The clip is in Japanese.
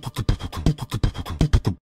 どこどこどこどこどこどこどこどこ?